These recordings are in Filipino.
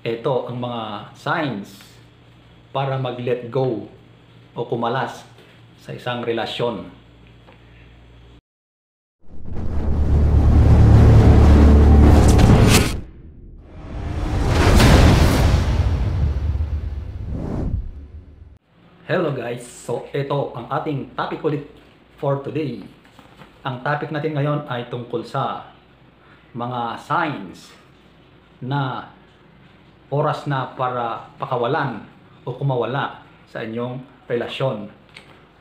Ito ang mga signs para mag-let go o kumalas sa isang relasyon. Hello guys! So ito ang ating topic ulit for today. Ang topic natin ngayon ay tungkol sa mga signs na oras na para pakawalan o kumawala sa inyong relasyon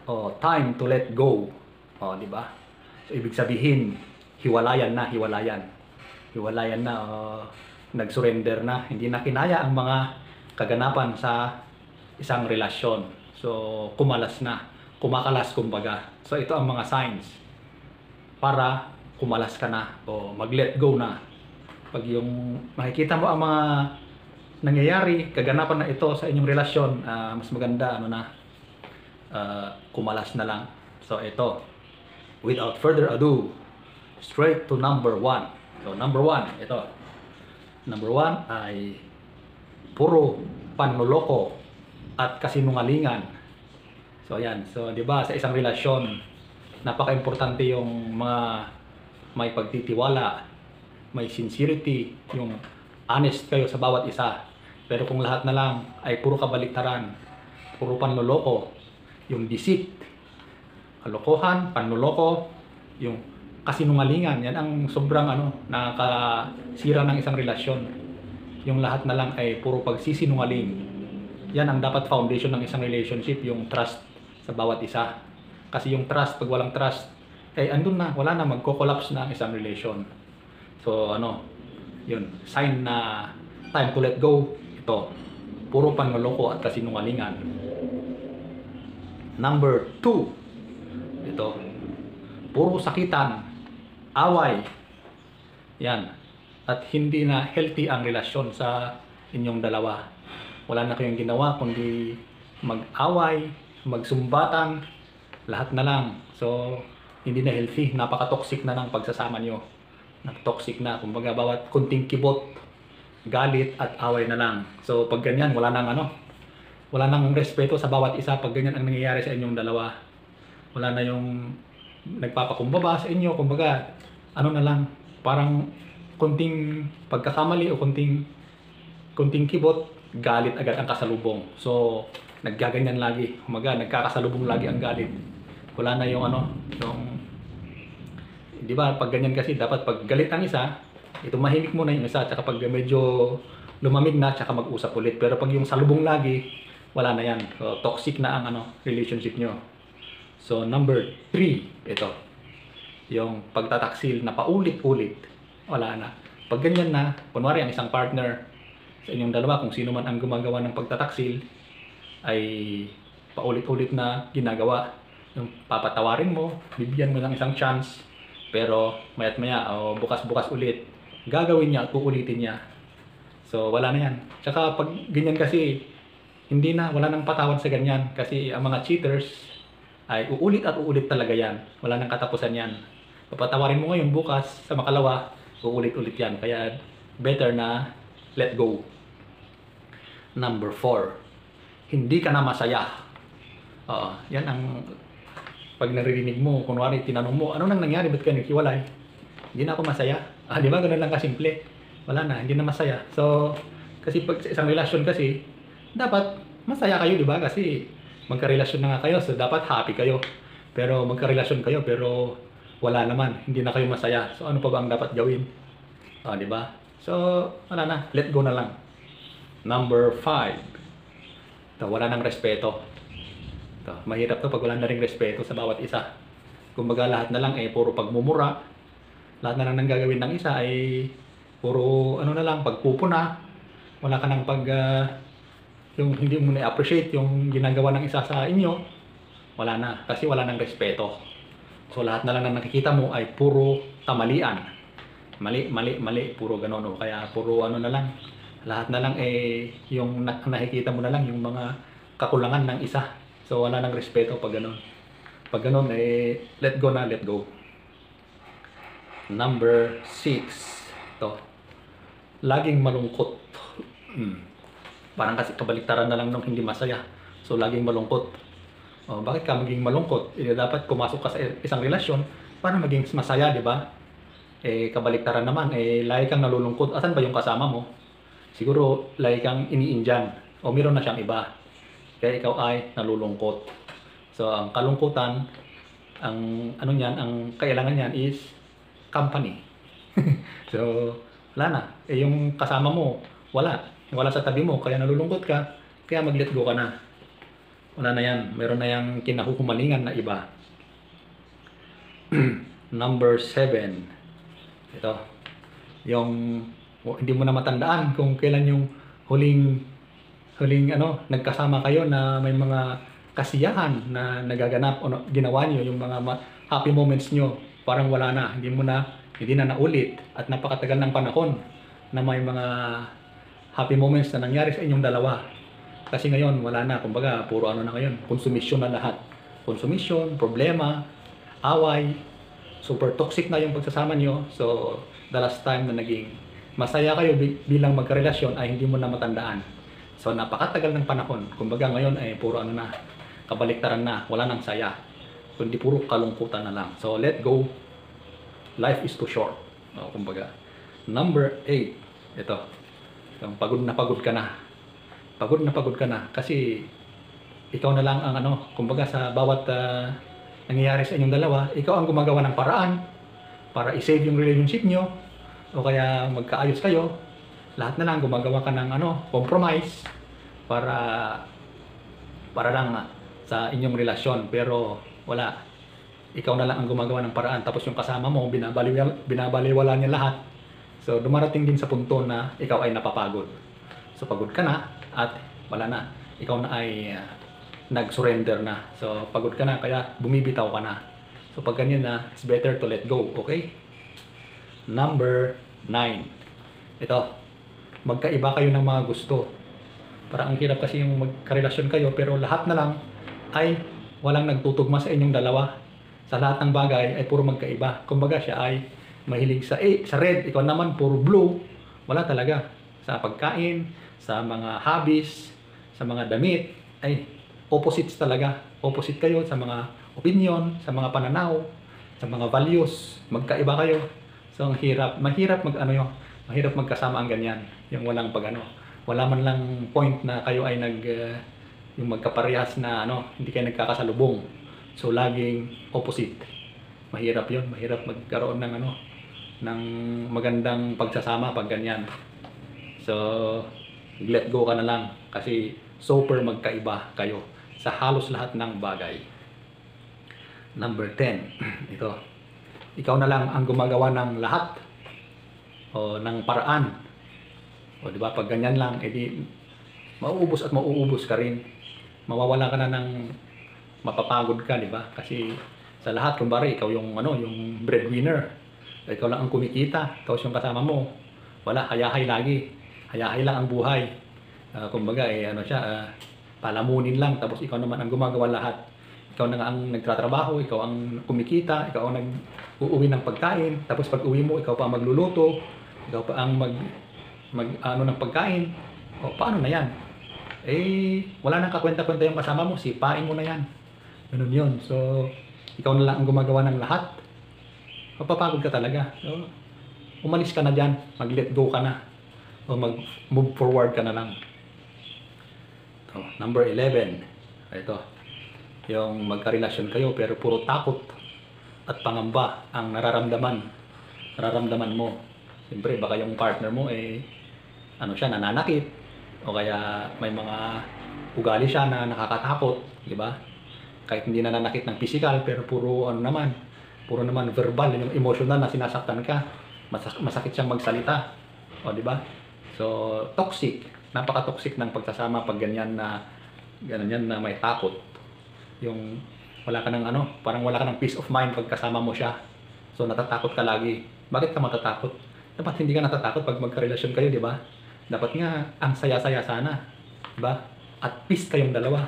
o time to let go. O, di ba? So ibig sabihin, hiwalayan na, hiwalayan. Hiwalayan na, o, nag-surrender na, hindi na kinaya ang mga kaganapan sa isang relasyon. So, kumalas na. Kumakalas, kumbaga. So, ito ang mga signs para kumalas ka na o mag-let go na. Pag yung makikita mo ang mga nangyayari, kaganapan na ito sa inyong relasyon, ah, mas maganda, ano na, ah, kumalas na lang. So, ito. Without further ado, straight to number one. So, number one, ito. Number one ay puro panloloko at kasinungalingan. So ayan, so 'di ba sa isang relasyon napaka-importante yung mga may pagtitiwala, may sincerity, yung honest kayo sa bawat isa. Pero kung lahat na lang ay puro kabaliktaran, puro panloloko, yung deceit, kalokohan, panloloko, yung kasinungalingan, yan ang sobrang ano, nakakasira ng isang relasyon. Yung lahat na lang ay puro pagsisinungaling, yan ang dapat foundation ng isang relationship, yung trust sa bawat isa. Kasi yung trust, pag walang trust, eh andun na, wala na, magko-collapse na ang isang relation. So ano, yun, sign na time to let go, ito, puro panloloko at kasinungalingan. Number two, ito, puro sakitan, away, yan, at hindi na healthy ang relasyon sa inyong dalawa wala na kayong ginawa kundi mag-away, magsumbatan, lahat na lang. So, hindi na healthy. Napaka-toxic na ng pagsasama nyo. Toxic na. Kumbaga, bawat kunting kibot, galit at away na lang. So, pag ganyan, wala nang ano, wala nang respeto sa bawat isa pag ganyan ang nangyayari sa inyong dalawa. Wala na yung nagpapakumbaba sa inyo. Kumbaga, ano na lang, parang kunting pagkakamali o kunting kunting kibot, galit agad ang kasalubong. So, naggaganyan lagi. Kumaga, nagkakasalubong lagi ang galit. Wala na yung ano, yung... Di ba, pag ganyan kasi, dapat pag galit ang isa, ito mahimik muna yung isa, tsaka pag medyo lumamig na, tsaka mag-usap ulit. Pero pag yung salubong lagi, wala na yan. So, toxic na ang ano, relationship nyo. So, number three, ito. Yung pagtataksil na paulit-ulit, wala na. Pag ganyan na, kunwari ang isang partner, sa inyong dalawa kung sino man ang gumagawa ng pagtataksil ay paulit-ulit na ginagawa yung papatawarin mo bibigyan mo ng isang chance pero mayat maya o bukas-bukas ulit. Gagawin niya at uulitin niya. So wala na yan. Tsaka pag ganyan kasi hindi na wala nang patawad sa ganyan. Kasi ang mga cheaters ay uulit at uulit talaga yan. Wala nang katapusan yan. Papatawarin mo ngayon bukas sa makalawa uulit-ulit yan. Kaya better na let go. Number four, hindi ka na masaya. Oo, yan ang pag naririnig mo, kunwari tinanong mo, ano nang nangyari, ba't ka naghiwalay? Hindi na ako masaya. Ah, di ba? Ganun lang kasimple. Wala na, hindi na masaya. So, kasi pag sa isang relasyon kasi, dapat masaya kayo, di ba? Kasi magkarelasyon na nga kayo, so dapat happy kayo. Pero magkarelasyon kayo, pero wala naman, hindi na kayo masaya. So, ano pa ba ang dapat gawin? Ah, di ba? So, wala na. Let go na lang. Number five. Ito, wala nang respeto. Ito, mahirap to pag wala na rin respeto sa bawat isa. Kumbaga lahat na lang eh, puro pagmumura. Lahat na lang nang gagawin ng isa ay puro ano na lang, pagpupuna. Wala ka nang pag ah, yung hindi mo na-appreciate yung ginagawa ng isa sa inyo. Wala na. Kasi wala nang respeto. So lahat na lang na nakikita mo ay puro tamalian mali, mali, mali, puro ganun o kaya puro ano na lang, lahat na lang eh yung na- nakikita mo na lang yung mga kakulangan ng isa. So wala nang respeto pag ganun. Pag ganun eh let go na, let go. Number six, to. Laging malungkot. Hmm. Parang kasi kabaliktaran na lang nung hindi masaya. So, laging malungkot. O, bakit ka maging malungkot? Eh, dapat pumasok ka sa isang relasyon para maging masaya, di ba? Eh, kabaliktaran naman, eh, lagi kang nalulungkot. Asan ba yung kasama mo? Siguro, lagi kang iniindyan. O, meron na siyang iba. Kaya ikaw ay nalulungkot. So, ang kalungkutan, ang ano niyan, ang kailangan niyan is company. so, wala na. Eh, yung kasama mo, wala. Wala sa tabi mo, kaya nalulungkot ka, kaya mag-let go ka na. Wala na yan. Meron na yung kinahuhumalingan na iba. Number seven. Ito. Yung o, hindi mo na matandaan kung kailan yung huling huling ano, nagkasama kayo na may mga kasiyahan na nagaganap o na- ginawa niyo yung mga happy moments niyo. Parang wala na hindi mo na hindi na naulit. At napakatagal ng panahon na may mga happy moments na nangyari sa inyong dalawa. Kasi ngayon wala na. Kumbaga puro ano na ngayon konsumisyon na lahat. Konsumisyon problema away. Super toxic na yung pagsasama niyo. So the last time na naging masaya kayo bi- bilang magkarelasyon ay hindi mo na matandaan So napakatagal ng panahon. Kumbaga ngayon ay puro ano na, kabaliktaran na, wala nang saya. Kundi puro kalungkutan na lang. So let go. Life is too short. O, kumbaga. Number 8. Ito. Yung pagod na pagod ka na. Pagod na pagod ka na. Kasi ikaw na lang ang ano, kumbaga sa bawat ah, nangyayari sa inyong dalawa, ikaw ang gumagawa ng paraan para i-save yung relationship nyo o kaya magkaayos kayo lahat na lang gumagawa ka ng ano, compromise para para lang sa inyong relasyon. Pero wala. Ikaw na lang ang gumagawa ng paraan. Tapos yung kasama mo binabaliwala, binabaliwala niya lahat. So dumarating din sa punto na ikaw ay napapagod. So pagod ka na at wala na. Ikaw na ay ah, nag-surrender na. So pagod ka na kaya bumibitaw ka na. So pag ganyan na it's better to let go okay? Number 9 ito magkaiba kayo ng mga gusto. Para ang hirap kasi yung magkarelasyon kayo pero lahat na lang ay walang nagtutugma sa inyong dalawa. Sa lahat ng bagay ay puro magkaiba. Kumbaga siya ay mahilig sa eh, sa red, ikaw naman puro blue. Wala talaga. Sa pagkain, sa mga hobbies, sa mga damit, ay opposites talaga. Opposite kayo sa mga opinion, sa mga pananaw, sa mga values. Magkaiba kayo. So ang hirap, mahirap mag ano yun, mahirap magkasama ang ganyan yung walang pag ano. Wala man lang point na kayo ay nag uh, yung magkaparehas na ano hindi kayo nagkakasalubong. So laging opposite. Mahirap yun. Mahirap magkaroon ng ano ng magandang pagsasama pag ganyan. So let go ka na lang kasi super magkaiba kayo sa halos lahat ng bagay. Number 10 ito. Ikaw na lang ang gumagawa ng lahat o ng paraan. O di ba pag ganyan lang edi mauubos at mauubos ka rin. Mawawala ka na ng mapapagod ka, di ba? Kasi sa lahat kumbari ikaw yung ano, yung breadwinner. Ikaw lang ang kumikita, tapos yung kasama mo wala hayahay lagi. Hayahay lang ang buhay. Ah, kumbaga eh ano siya, ah, palamunin lang tapos ikaw naman ang gumagawa lahat. Ikaw na nga ang nagtatrabaho, ikaw ang kumikita, ikaw ang nag-uuwi ng pagkain, tapos pag uwi mo, ikaw pa ang magluluto, ikaw pa ang mag, mag ano ng pagkain. O paano na yan? Eh, wala nang kakwenta-kwenta yung kasama mo, sipain mo na yan. Ganun yun. So, ikaw na lang ang gumagawa ng lahat. Mapapagod ka talaga. So, umalis ka na dyan, mag-let go ka na. O mag-move forward ka na lang. Ito, number 11. Ito, yung magkarelasyon kayo pero puro takot at pangamba ang nararamdaman nararamdaman mo. Siyempre baka yung partner mo eh ano siya nananakit o kaya may mga ugali siya na nakakatakot di ba? Kahit hindi nananakit ng physical pero puro ano naman puro naman verbal yung emotional na sinasaktan ka Masak- masakit siyang magsalita o di ba? So toxic napaka toxic ng pagsasama pag ganyan na ganyan na may takot. Yung wala ka ng ano, parang wala ka ng peace of mind pag kasama mo siya. So natatakot ka lagi. Bakit ka matatakot? Dapat hindi ka natatakot pag magkarelasyon kayo, di ba? Dapat nga ang saya-saya sana, di ba? At peace kayong dalawa.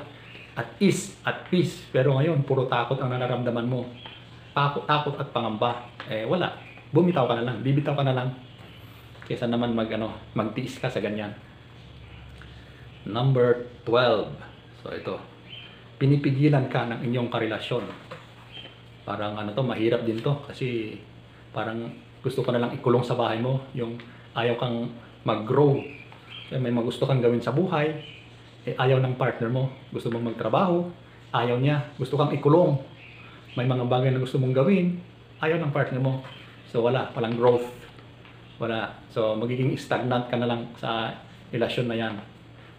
At is, at peace. Pero ngayon, puro takot ang nararamdaman mo. Takot, takot at pangamba. Eh wala. Bumitaw ka na lang, bibitaw ka na lang. Kaysa naman mag ano, magtiis ka sa ganyan. Number 12. So ito. Pinipigilan ka ng inyong karelasyon. Parang ano to, mahirap din to kasi parang gusto ka na lang ikulong sa bahay mo, yung ayaw kang mag-grow. Kaya may mga gusto kang gawin sa buhay, eh ayaw ng partner mo. Gusto mong magtrabaho, ayaw niya. Gusto kang ikulong. May mga bagay na gusto mong gawin, ayaw ng partner mo. So wala, walang growth. Wala. So magiging stagnant ka na lang sa relasyon na yan.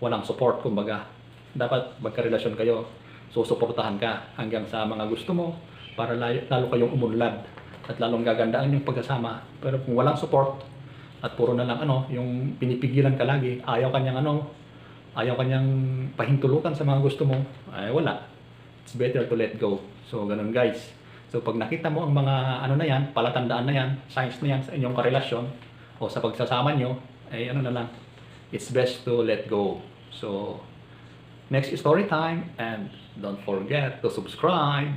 Walang support, kumbaga. Dapat magkarelasyon kayo. Susuportahan ka hanggang sa mga gusto mo para lalo, kayong umunlad at lalong gagandaan yung pagkasama. Pero kung walang support at puro na lang ano, yung pinipigilan ka lagi, ayaw kanyang ano, ayaw kanyang pahintulutan sa mga gusto mo, ay wala. It's better to let go. So, ganun guys. So, pag nakita mo ang mga ano na yan, palatandaan na yan, signs na yan sa inyong karelasyon o sa pagsasama nyo, ay ano na lang, it's best to let go. So, next story time and don't forget to subscribe.